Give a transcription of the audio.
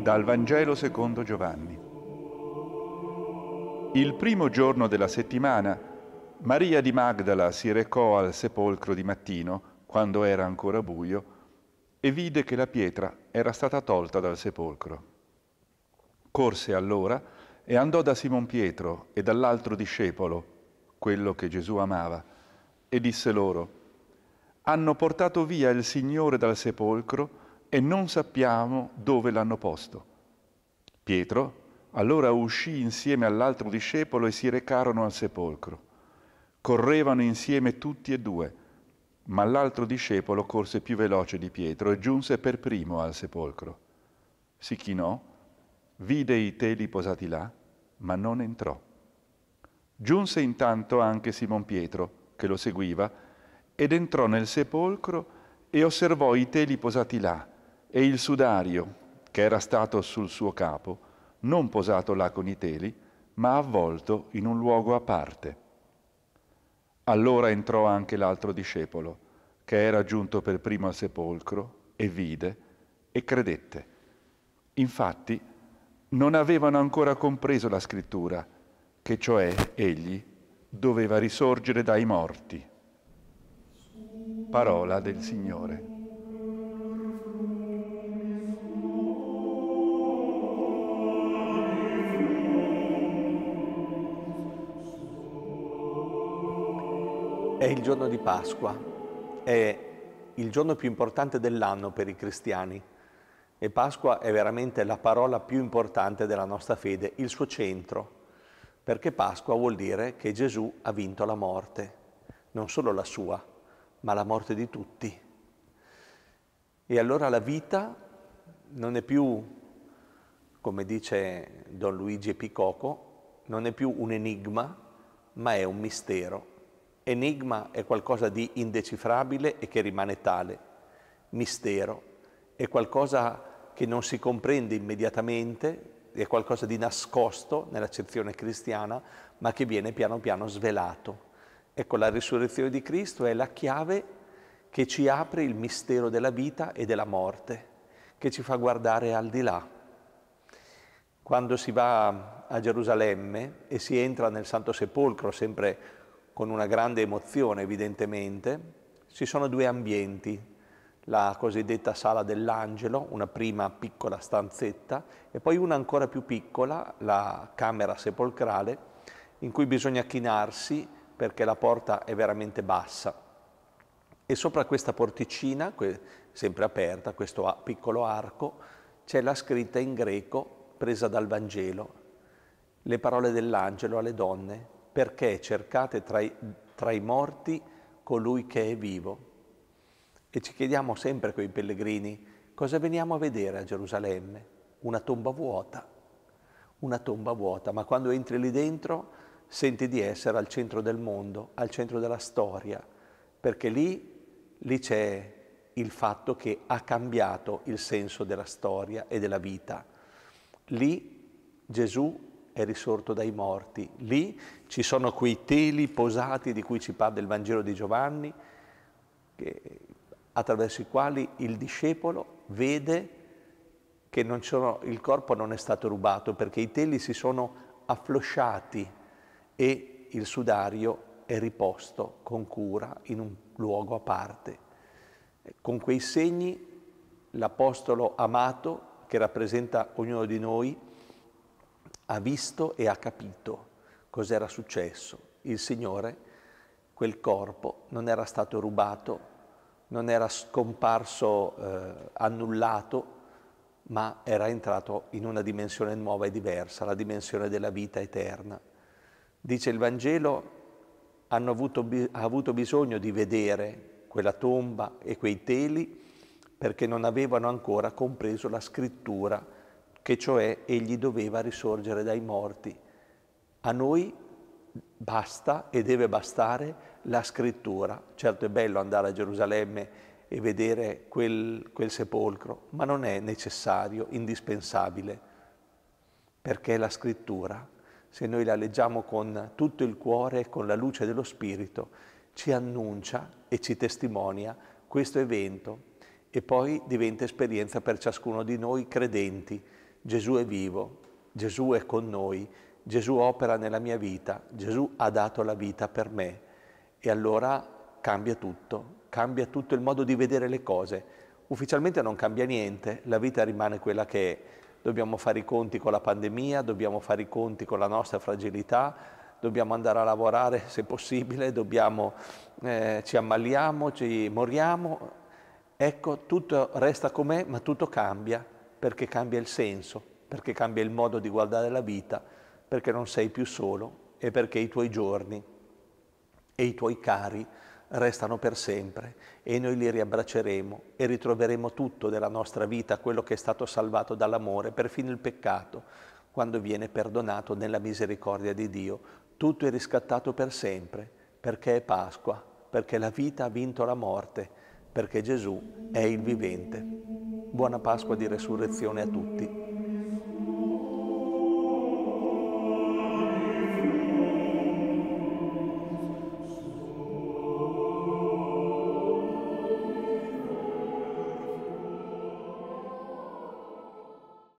Dal Vangelo secondo Giovanni. Il primo giorno della settimana, Maria di Magdala si recò al sepolcro di mattino, quando era ancora buio, e vide che la pietra era stata tolta dal sepolcro. Corse allora e andò da Simon Pietro e dall'altro discepolo, quello che Gesù amava, e disse loro, hanno portato via il Signore dal sepolcro e non sappiamo dove l'hanno posto. Pietro allora uscì insieme all'altro discepolo e si recarono al sepolcro. Correvano insieme tutti e due, ma l'altro discepolo corse più veloce di Pietro e giunse per primo al sepolcro. Si chinò, vide i teli posati là, ma non entrò. Giunse intanto anche Simon Pietro, che lo seguiva, ed entrò nel sepolcro e osservò i teli posati là e il sudario che era stato sul suo capo, non posato là con i teli, ma avvolto in un luogo a parte. Allora entrò anche l'altro discepolo, che era giunto per primo al sepolcro, e vide e credette. Infatti non avevano ancora compreso la scrittura, che cioè egli doveva risorgere dai morti. Parola del Signore. Il giorno di Pasqua, è il giorno più importante dell'anno per i cristiani e Pasqua è veramente la parola più importante della nostra fede, il suo centro, perché Pasqua vuol dire che Gesù ha vinto la morte, non solo la sua, ma la morte di tutti. E allora la vita non è più, come dice Don Luigi Picoco, non è più un enigma, ma è un mistero. Enigma è qualcosa di indecifrabile e che rimane tale. Mistero è qualcosa che non si comprende immediatamente, è qualcosa di nascosto nell'accezione cristiana, ma che viene piano piano svelato. Ecco, la risurrezione di Cristo è la chiave che ci apre il mistero della vita e della morte, che ci fa guardare al di là. Quando si va a Gerusalemme e si entra nel Santo Sepolcro, sempre con una grande emozione evidentemente, ci sono due ambienti, la cosiddetta sala dell'angelo, una prima piccola stanzetta, e poi una ancora più piccola, la camera sepolcrale, in cui bisogna chinarsi perché la porta è veramente bassa. E sopra questa porticina, sempre aperta, questo piccolo arco, c'è la scritta in greco presa dal Vangelo, le parole dell'angelo alle donne, perché cercate tra i, tra i morti colui che è vivo. E ci chiediamo sempre con i pellegrini, cosa veniamo a vedere a Gerusalemme? Una tomba vuota, una tomba vuota, ma quando entri lì dentro senti di essere al centro del mondo, al centro della storia, perché lì, lì c'è il fatto che ha cambiato il senso della storia e della vita. Lì Gesù è risorto dai morti. Lì ci sono quei teli posati di cui ci parla il Vangelo di Giovanni, che, attraverso i quali il discepolo vede che sono, il corpo non è stato rubato perché i teli si sono afflosciati e il sudario è riposto con cura in un luogo a parte. Con quei segni l'Apostolo amato, che rappresenta ognuno di noi, ha visto e ha capito cos'era successo. Il Signore, quel corpo, non era stato rubato, non era scomparso, eh, annullato, ma era entrato in una dimensione nuova e diversa, la dimensione della vita eterna. Dice il Vangelo, avuto, ha avuto bisogno di vedere quella tomba e quei teli perché non avevano ancora compreso la scrittura che cioè egli doveva risorgere dai morti. A noi basta e deve bastare la scrittura. Certo è bello andare a Gerusalemme e vedere quel, quel sepolcro, ma non è necessario, indispensabile, perché la scrittura, se noi la leggiamo con tutto il cuore, con la luce dello Spirito, ci annuncia e ci testimonia questo evento e poi diventa esperienza per ciascuno di noi credenti Gesù è vivo, Gesù è con noi, Gesù opera nella mia vita, Gesù ha dato la vita per me e allora cambia tutto, cambia tutto il modo di vedere le cose. Ufficialmente non cambia niente, la vita rimane quella che è. Dobbiamo fare i conti con la pandemia, dobbiamo fare i conti con la nostra fragilità, dobbiamo andare a lavorare se possibile, dobbiamo, eh, ci ammaliamo, ci moriamo. Ecco, tutto resta com'è, ma tutto cambia, perché cambia il senso, perché cambia il modo di guardare la vita, perché non sei più solo e perché i tuoi giorni e i tuoi cari restano per sempre e noi li riabbracceremo e ritroveremo tutto della nostra vita, quello che è stato salvato dall'amore, perfino il peccato, quando viene perdonato nella misericordia di Dio. Tutto è riscattato per sempre, perché è Pasqua, perché la vita ha vinto la morte, perché Gesù è il vivente. Buona Pasqua di resurrezione a tutti.